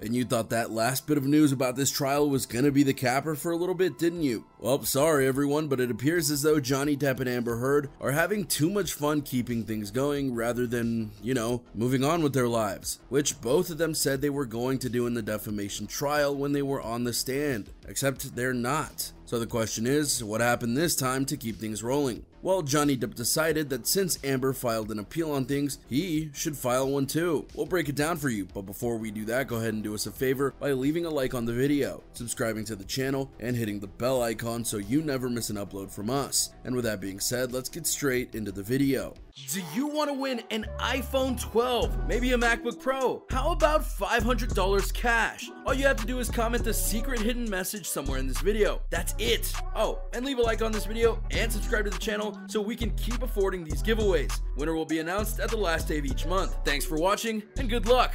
And you thought that last bit of news about this trial was gonna be the capper for a little bit, didn't you? Well, sorry everyone, but it appears as though Johnny Depp and Amber Heard are having too much fun keeping things going rather than, you know, moving on with their lives, which both of them said they were going to do in the defamation trial when they were on the stand, except they're not. So the question is, what happened this time to keep things rolling? Well, Johnny Depp decided that since Amber filed an appeal on things, he should file one too. We'll break it down for you, but before we do that, go ahead and do us a favor by leaving a like on the video, subscribing to the channel, and hitting the bell icon so you never miss an upload from us. And with that being said, let's get straight into the video. Do you want to win an iPhone 12? Maybe a MacBook Pro? How about $500 cash? All you have to do is comment the secret hidden message somewhere in this video. That's it. Oh, and leave a like on this video and subscribe to the channel so we can keep affording these giveaways. Winner will be announced at the last day of each month. Thanks for watching and good luck.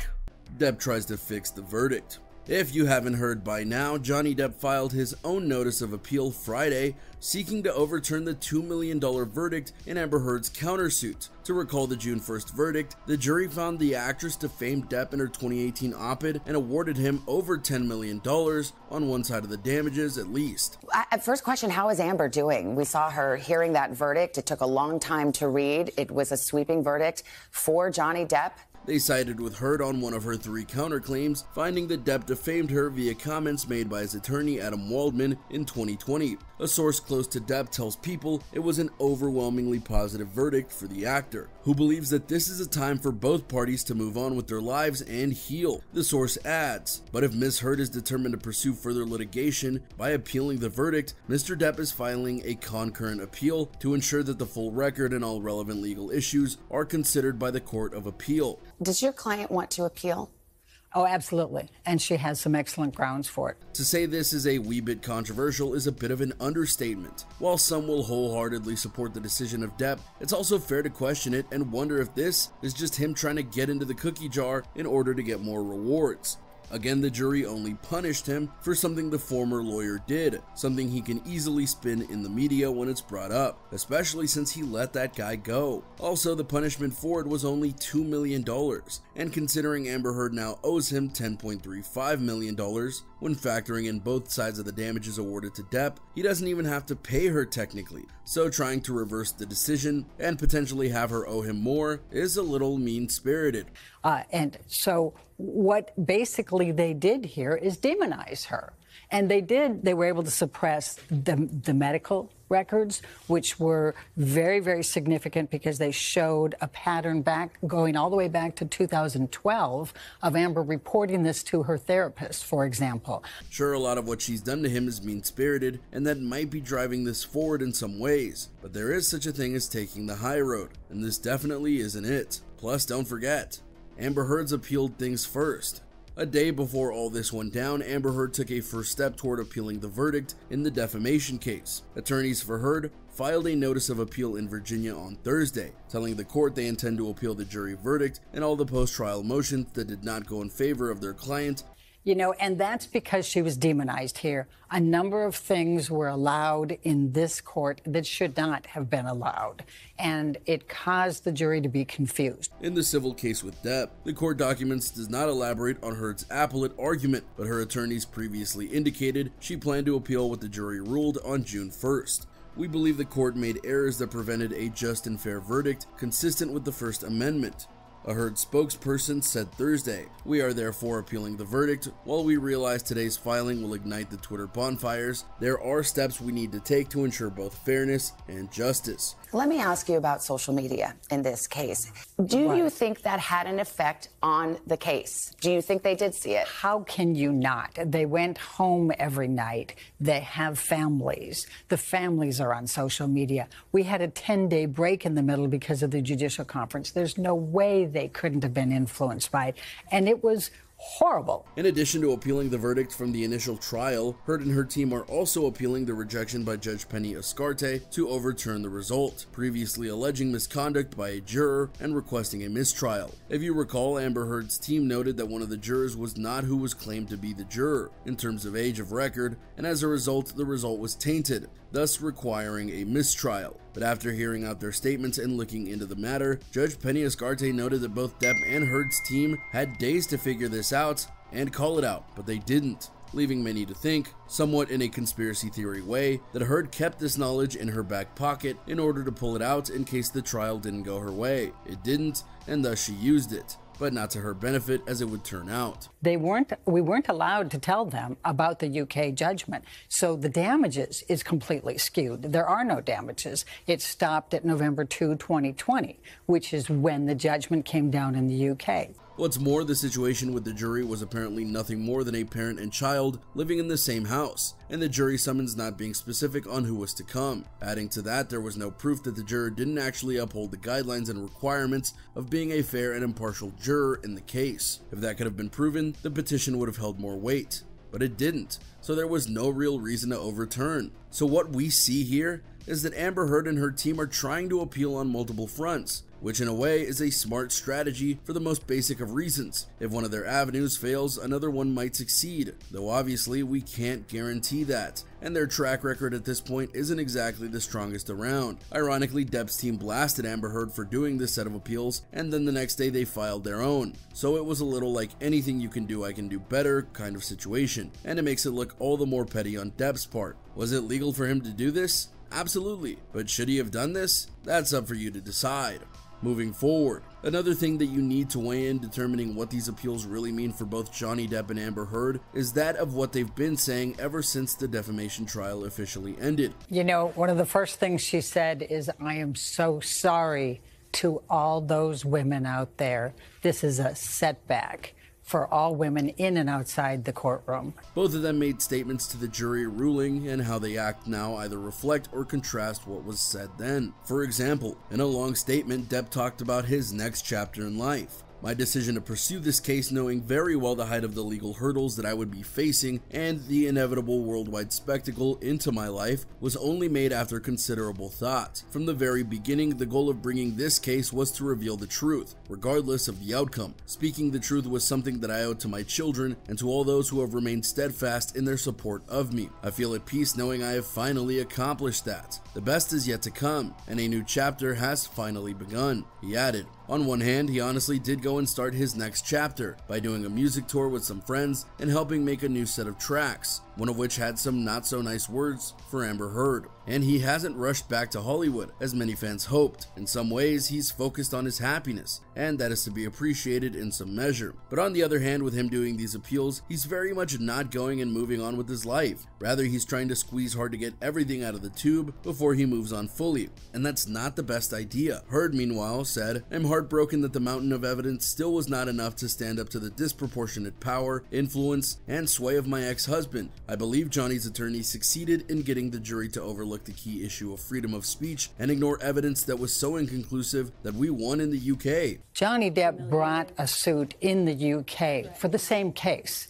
Depp tries to fix the verdict. If you haven't heard by now, Johnny Depp filed his own notice of appeal Friday, seeking to overturn the $2 million verdict in Amber Heard's countersuit. To recall the June 1st verdict, the jury found the actress defamed Depp in her 2018 op-ed and awarded him over $10 million on one side of the damages at least. First question, how is Amber doing? We saw her hearing that verdict. It took a long time to read. It was a sweeping verdict for Johnny Depp. They sided with Heard on one of her three counterclaims, finding that Depp defamed her via comments made by his attorney Adam Waldman in 2020. A source close to Depp tells People it was an overwhelmingly positive verdict for the actor, who believes that this is a time for both parties to move on with their lives and heal. The source adds, but if Ms. Heard is determined to pursue further litigation by appealing the verdict, Mr. Depp is filing a concurrent appeal to ensure that the full record and all relevant legal issues are considered by the Court of Appeal. Does your client want to appeal? Oh, absolutely. And she has some excellent grounds for it. To say this is a wee bit controversial is a bit of an understatement. While some will wholeheartedly support the decision of Depp, it's also fair to question it and wonder if this is just him trying to get into the cookie jar in order to get more rewards. Again, the jury only punished him for something the former lawyer did, something he can easily spin in the media when it's brought up, especially since he let that guy go. Also, the punishment for it was only $2 million, and considering Amber Heard now owes him $10.35 million, when factoring in both sides of the damages awarded to Depp, he doesn't even have to pay her technically, so trying to reverse the decision and potentially have her owe him more is a little mean-spirited. Uh, and so what basically they did here is demonize her. And they did, they were able to suppress the, the medical records, which were very, very significant because they showed a pattern back going all the way back to 2012 of Amber reporting this to her therapist, for example. Sure, a lot of what she's done to him is mean spirited, and that might be driving this forward in some ways, but there is such a thing as taking the high road, and this definitely isn't it. Plus, don't forget, Amber Heard's appealed things first. A day before all this went down, Amber Heard took a first step toward appealing the verdict in the defamation case. Attorneys for Heard filed a notice of appeal in Virginia on Thursday, telling the court they intend to appeal the jury verdict and all the post-trial motions that did not go in favor of their client you know, and that's because she was demonized here. A number of things were allowed in this court that should not have been allowed, and it caused the jury to be confused. In the civil case with Depp, the court documents does not elaborate on Heard's appellate argument, but her attorneys previously indicated she planned to appeal what the jury ruled on June 1st. We believe the court made errors that prevented a just and fair verdict consistent with the First Amendment. A Heard spokesperson said Thursday, We are therefore appealing the verdict. While we realize today's filing will ignite the Twitter bonfires, there are steps we need to take to ensure both fairness and justice. Let me ask you about social media in this case. Do what? you think that had an effect on the case? Do you think they did see it? How can you not? They went home every night. They have families. The families are on social media. We had a 10 day break in the middle because of the judicial conference. There's no way they couldn't have been influenced by it. And it was horrible. In addition to appealing the verdict from the initial trial, Heard and her team are also appealing the rejection by Judge Penney Azcarate to overturn the result, previously alleging misconduct by a juror and requesting a mistrial. If you recall, Amber Heard's team noted that one of the jurors was not who was claimed to be the juror in terms of age of record, and as a result, the result was tainted, thus requiring a mistrial. But after hearing out their statements and looking into the matter, Judge Penney Azcarate noted that both Depp and Heard's team had days to figure this out, and call it out, but they didn't leaving many to think, somewhat in a conspiracy theory way, that Heard kept this knowledge in her back pocket in order to pull it out in case the trial didn't go her way. It didn't, and thus she used it but not to her benefit as it would turn out. They weren't we weren't allowed to tell them about the UK judgment. So the damages is completely skewed. There are no damages. It stopped at November 2, 2020, which is when the judgment came down in the UK. What's more, the situation with the jury was apparently nothing more than a parent and child living in the same house, and the jury summons not being specific on who was to come. Adding to that, there was no proof that the juror didn't actually uphold the guidelines and requirements of being a fair and impartial juror in the case. If that could have been proven, the petition would have held more weight. But it didn't, so there was no real reason to overturn. So what we see here is that Amber Heard and her team are trying to appeal on multiple fronts, which in a way is a smart strategy for the most basic of reasons. If one of their avenues fails, another one might succeed, though obviously we can't guarantee that, and their track record at this point isn't exactly the strongest around. Ironically, Depp's team blasted Amber Heard for doing this set of appeals, and then the next day they filed their own. So it was a little like anything you can do I can do better kind of situation, and it makes it look all the more petty on Depp's part. Was it legal for him to do this? Absolutely. But should he have done this? That's up for you to decide. Moving forward, another thing that you need to weigh in determining what these appeals really mean for both Johnny Depp and Amber Heard is that of what they've been saying ever since the defamation trial officially ended. You know, one of the first things she said is, I am so sorry to all those women out there. This is a setback for all women in and outside the courtroom. Both of them made statements to the jury ruling, and how they act now either reflect or contrast what was said then. For example, in a long statement, Depp talked about his next chapter in life. My decision to pursue this case knowing very well the height of the legal hurdles that I would be facing and the inevitable worldwide spectacle into my life was only made after considerable thought. From the very beginning, the goal of bringing this case was to reveal the truth, regardless of the outcome. Speaking the truth was something that I owed to my children and to all those who have remained steadfast in their support of me. I feel at peace knowing I have finally accomplished that. The best is yet to come, and a new chapter has finally begun. He added, on one hand, he honestly did go and start his next chapter by doing a music tour with some friends and helping make a new set of tracks, one of which had some not so nice words for Amber Heard. And he hasn't rushed back to Hollywood, as many fans hoped. In some ways, he's focused on his happiness, and that is to be appreciated in some measure. But on the other hand, with him doing these appeals, he's very much not going and moving on with his life. Rather, he's trying to squeeze hard to get everything out of the tube before he moves on fully, and that's not the best idea. Heard, meanwhile, said, I'm heartbroken that the mountain of evidence still was not enough to stand up to the disproportionate power, influence, and sway of my ex-husband. I believe Johnny's attorney succeeded in getting the jury to overlook the key issue of freedom of speech and ignore evidence that was so inconclusive that we won in the UK. Johnny Depp brought a suit in the UK for the same case,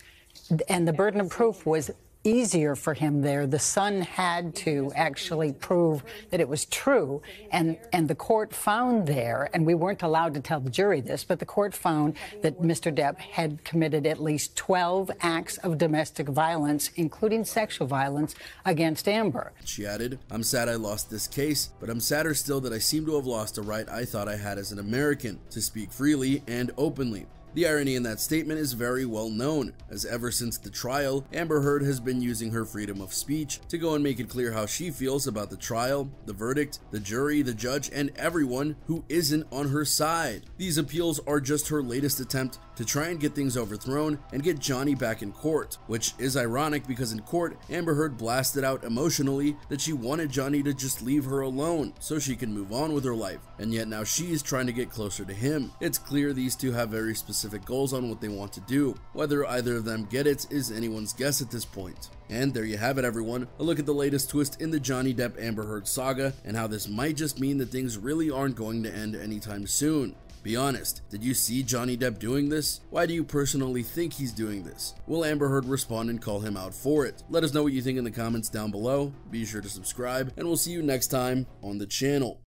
and the burden of proof was easier for him there. The Sun had to actually prove that it was true, and and the court found there, and we weren't allowed to tell the jury this, but the court found that Mr. Depp had committed at least 12 acts of domestic violence, including sexual violence, against Amber. She added, "I'm sad I lost this case, but I'm sadder still that I seem to have lost a right I thought I had as an American to speak freely and openly." The irony in that statement is very well known, as ever since the trial, Amber Heard has been using her freedom of speech to go and make it clear how she feels about the trial, the verdict, the jury, the judge, and everyone who isn't on her side. These appeals are just her latest attempt to try and get things overthrown and get Johnny back in court, which is ironic because in court, Amber Heard blasted out emotionally that she wanted Johnny to just leave her alone so she can move on with her life, and yet now she's trying to get closer to him. It's clear these two have very specific specific goals on what they want to do. Whether either of them get it is anyone's guess at this point. And there you have it everyone, a look at the latest twist in the Johnny Depp Amber Heard saga and how this might just mean that things really aren't going to end anytime soon. Be honest, did you see Johnny Depp doing this? Why do you personally think he's doing this? Will Amber Heard respond and call him out for it? Let us know what you think in the comments down below, be sure to subscribe, and we'll see you next time on the channel.